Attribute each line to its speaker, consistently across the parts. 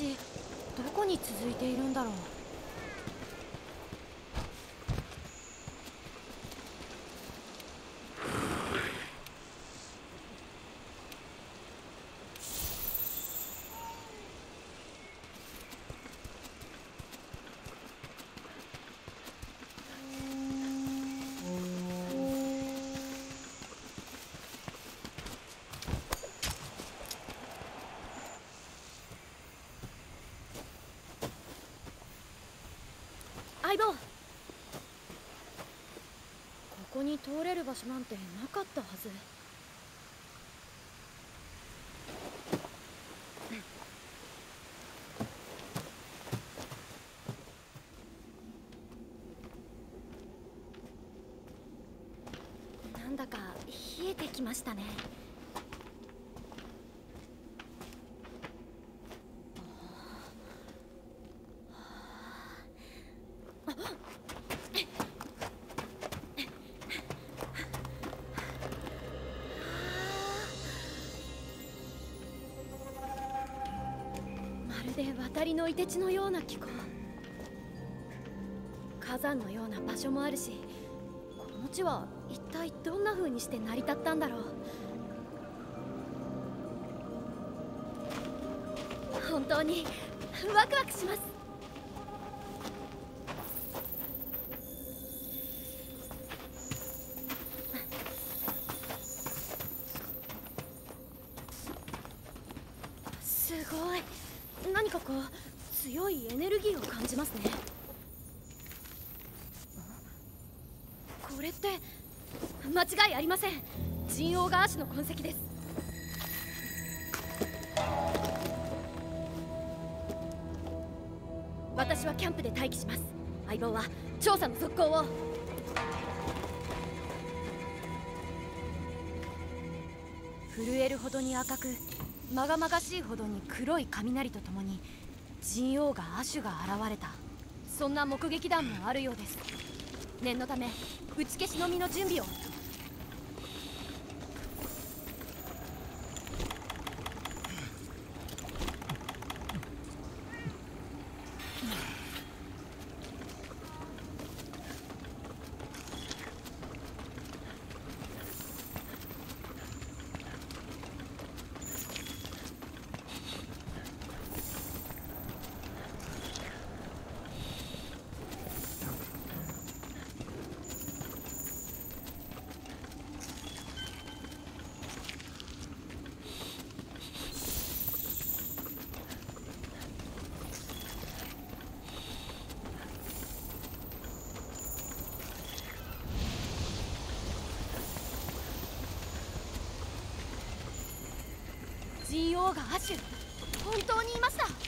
Speaker 1: どこに続いているんだろう相棒ここに通れる場所なんてなかったはず。なんだか冷えてきましたね。で渡りのいて地のような気候。火山のような場所もあるしこの地は一体どんな風にして成り立ったんだろう。本当にワクワクします。って間違いありません。人王がアシの痕跡です。私はキャンプで待機します。相棒は調査の続行を。震えるほどに赤くまがまがしいほどに黒い雷とともに人王がアシュが現れた。そんな目撃談もあるようです。念のため打ち消しのみの準備を人王がアシュ本当にいました。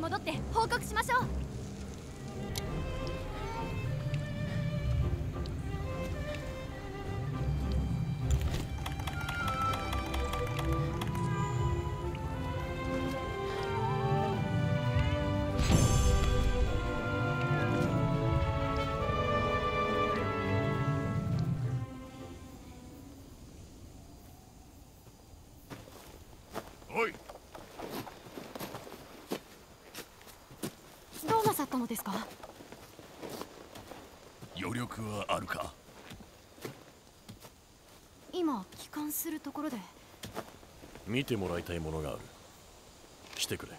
Speaker 1: 戻って報告しましょう。ったのですか？
Speaker 2: 余力はあるか？
Speaker 1: 今帰還するところで。
Speaker 3: 見てもらいたいものがある。来てくれ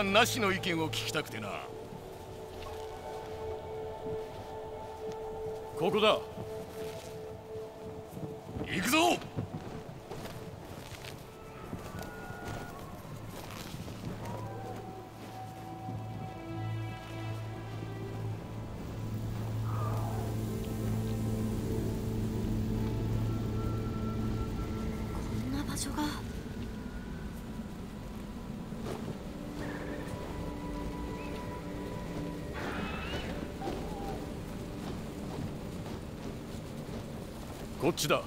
Speaker 2: 先入観なしの意見を聞きたくてな。
Speaker 3: ここだ。っちだ？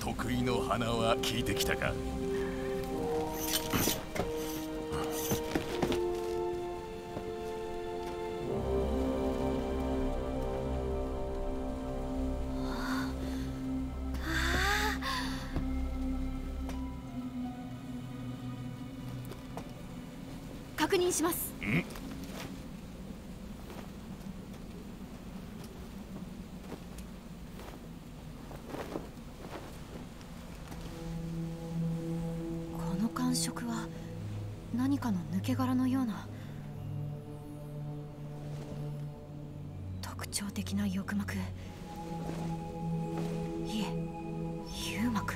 Speaker 2: 得意の鼻は聞いてきたか？
Speaker 1: 確認します。この感触は何かの抜け殻のような特徴的な翼膜。いえ幽膜。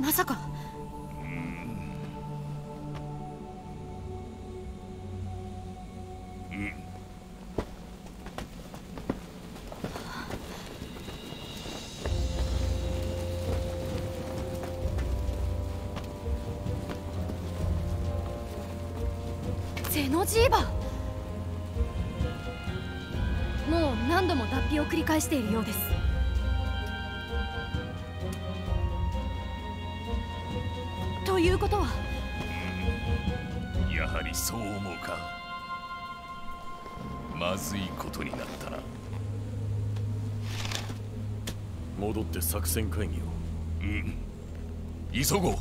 Speaker 1: まさか。ノジーバもう何度も脱皮を繰り返しているようです。ということは？
Speaker 2: やはりそう思うか。まずいことになったな。
Speaker 3: 戻って作戦会議を。うん。
Speaker 2: 急ごう。